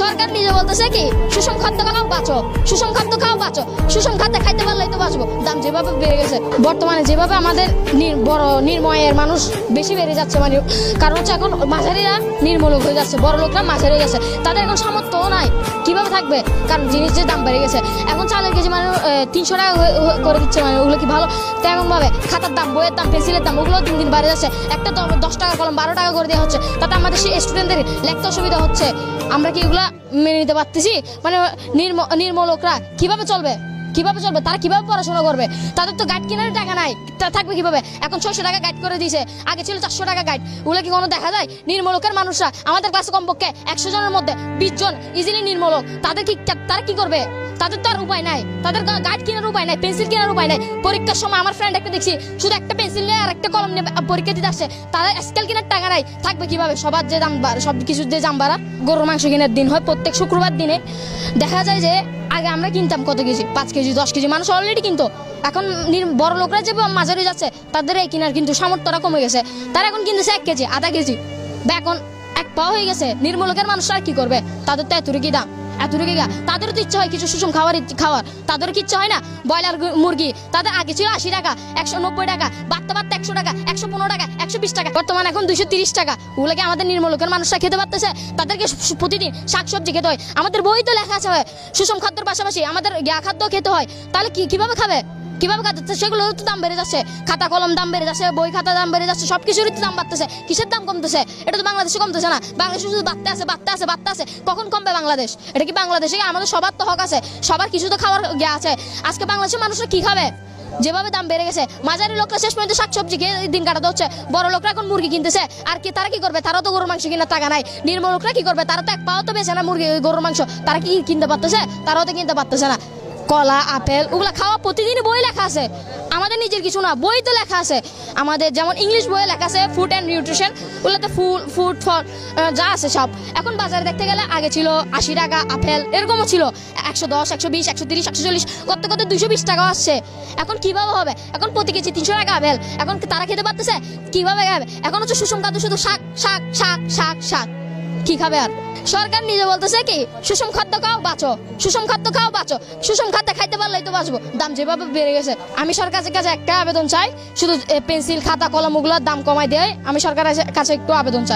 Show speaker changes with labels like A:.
A: সরকার নিজে বলতেছে কি, সুষম খাদ্য খাও, বাঁচো। সুষম খাদ্য খাও, বাঁচো। সুষম খাদ্য খাইতে পারলেই তো বাঁচবো। দাম যেভাবে বেড়ে গেছে, বর্তমানে যেভাবে আমাদের বড় নির্ময়ের মানুষ বেশি বেড়ে যাচ্ছে মানে কারণ হচ্ছে এখন মাঝারিরা নির্মূলক হয়ে যাচ্ছে, বড় লোকরা মাঝারি হয়ে গেছে তাদের এখন সামর্থ্যও নাই, কীভাবে থাকবে? কারণ জিনিসের দাম বেড়ে গেছে, এখন চালের কেজি মানে তিনশো টাকা করে দিচ্ছে মানে ওগুলো কি ভালো? তেমন ভাবে খাতার দাম, বইয়ের দাম, পেন্সিলের দাম ওগুলো দিন দিন বাড়ে যাচ্ছে। একটা তো দশ টাকা কলম, বারো টাকা করে দেওয়া হচ্ছে, তাতে আমাদের সেই স্টুডেন্টদের লিখতে অসুবিধা হচ্ছে। আমরা কি এগুলা মেনে নিতে পারতেছি? মানে নির্ম নির্মলোকরা কীভাবে চলবে? কীভাবে চলবে? তারা কীভাবে পড়াশোনা করবে? তাদের তো গাইড কেনার টাকা নাই। থাকবে কীভাবে? এখন ছয়শো টাকা গাইড করে দিয়েছে। আগে ছিল চারশো টাকা গাইড ওগুলো কি কোনো দেখা যায়? নির্মলোকের মানুষরা, আমাদের ক্লাসে কমপক্ষে একশো জনের মধ্যে বিশ জন ইজিলি নির্মলোক। তাদের কি তারা কি করবে? তাদের তো আর উপায় নাই। তাদের গাইড কেনার উপায় নাই পেন্সিল কেনার উপায় নাই। পরীক্ষার সময় আমার ফ্রেন্ড একটা দেখছি, শুধু একটা পেন্সিল নিয়ে আর একটা কলম নিয়ে পরীক্ষা দিতে আসছে। তাদের স্কেল কেনার টাকা নাই। থাকবে কীভাবে? সবার যে দাম সব কিছুর যে দাম বাড়া, গরুর মাংস কেনার দিন হয় প্রত্যেক শুক্রবার দিনে। দেখা যায় যে আগে আমরা কিনতাম কত কেজি? পাঁচ কেজি, দশ কেজি। মানুষ অলরেডি কিনতো। এখন বড় লোকরা যে মাঝারি যাচ্ছে, তাদের এই কেনার কিন্তু সামর্থ্যটা কমে গেছে। তারা এখন কিনতেছে এক কেজি, আধা কেজি। বা, এখন এক পাও হয়ে গেছে। নির্মূলকের মানুষরা আর কি করবে? তাদের তো এতটুকুই দাম। এতটুকু গা তাদেরও তো ইচ্ছা হয় কিছু সুষম খাবার, খাওয়ার। তাদেরও কি ইচ্ছা হয় না? ব্রয়লার মুরগি। তাদের আগে ছিল আশি টাকা, একশো নব্বই টাকা, বাড়তে বাড়তে একশো টাকা, একশো পনেরো টাকা, একশো বিশ টাকা। বর্তমানে এখন দুইশো তিরিশ টাকা। ওগুলোকে আমাদের নির্মলকের মানুষরা খেতে পারতেছে? তাদেরকে প্রতিদিন শাকসবজি খেতে হয়। আমাদের বই তো লেখা আছে সুষম খাদ্যর পাশাপাশি আমাদের গা খাদ্য খেতে হয়। তাহলে কি কীভাবে খাবে? কীভাবে খাচ্ছে সেগুলোর তো দাম বেড়ে যাচ্ছে। খাতা কলম দাম বেড়ে যাচ্ছে, বই খাতা দাম বেড়ে যাচ্ছে সব কিছুরই তো দাম বাড়তেছে। কিসের দাম কমতেছে? এটা তো বাংলাদেশে কমতেছে না। বাংলাদেশে শুধু বাড়তে আছে বাড়তে আছে বাড়তে আছে। কখন কমবে বাংলাদেশ? এটা কি বাংলাদেশে আমাদের সবার তো হক আছে? সবার কিছু তো খাওয়ার ইয়ে আছে। আজকে বাংলাদেশের মানুষরা কি খাবে? যেভাবে দাম বেড়ে গেছে। মাঝারি লোকরা শেষ পর্যন্ত শাকসবজি খেয়ে দিন কাটাতে হচ্ছে। বড় লোকরা এখন মুরগি কিনতেছে। আর কি, তারা কি করবে? তারা তো গরুর মাংস কেনার টাকা নাই। নির্মল লোকরা কি করবে? তারা তো এক পাও তো বেছে না মুরগি গরুর মাংস। তারা কি কিনতে পারতেছে? তারাও তো কিনতে পারতেছে না। কলা, আপেল, ওগুলো খাওয়া প্রতিদিনই বই লেখা আছে। আমাদের নিজের কিছু না বই তো লেখা আছে। আমাদের যেমন ইংলিশ বইয়ে লেখা আছে ফুড অ্যান্ড নিউট্রিশন ওগুলোতে ফুল ফুড ফল যা আছে সব। এখন বাজারে দেখতে গেলে আগে ছিল আশি টাকা আপেল, এরকমও ছিল। একশো দশ, একশো বিশ, একশো তিরিশ, একশো চল্লিশ কত কত দুশো বিশ টাকাও আসছে। এখন কীভাবে হবে? এখন প্রতি কেজি তিনশো টাকা আপেল। এখন তারা খেতে পারতেছে? কীভাবে খাবে? এখন হচ্ছে সুষম খাদ্য, শুধু শাক শাক শাক শাক শাক। কী খাবে আর? সরকার নিজে বলতেছে কি, সুষম খাদ্য খাও, বাঁচো। সুষম খাদ্য খাও, বাঁচো। সুষম খাদ্য খাইতে পারলেই তো বাঁচবো। দাম যেভাবে বেড়ে গেছে, আমি সরকারের কাছে একটা আবেদন চাই, শুধু পেন্সিল, খাতা, কলম, ওগুলোর দাম কমাই দেয়, আমি সরকারের কাছে একটু আবেদন চাই।